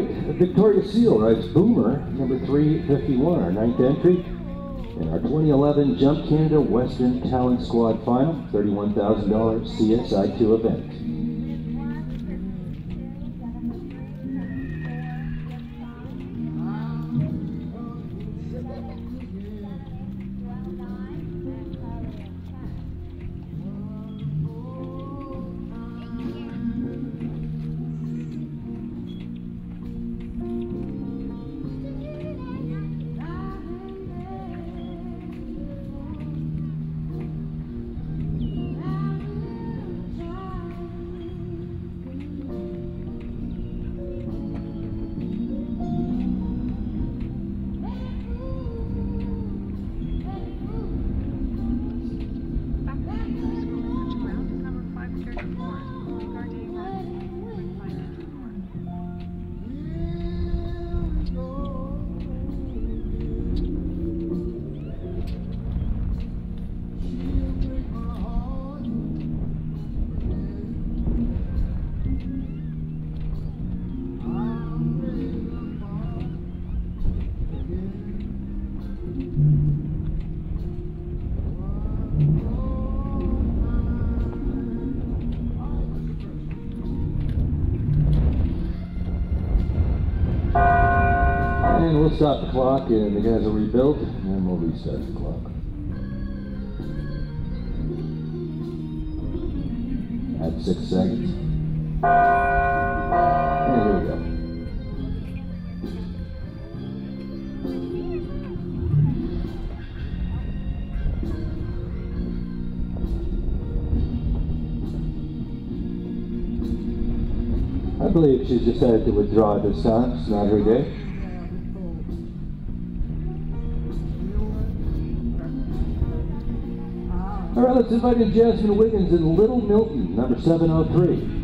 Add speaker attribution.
Speaker 1: Victoria Seale rides Boomer, number 351, our ninth entry. In our 2011 Jump Canada Western Talent Squad Final, $31,000 CSI2 event. And we'll stop the clock and the guys will rebuild and we'll restart the clock. At six seconds. I believe she's decided to withdraw this time. It's not her day. All right, let's invite in Jasmine Wiggins in Little Milton, number 703.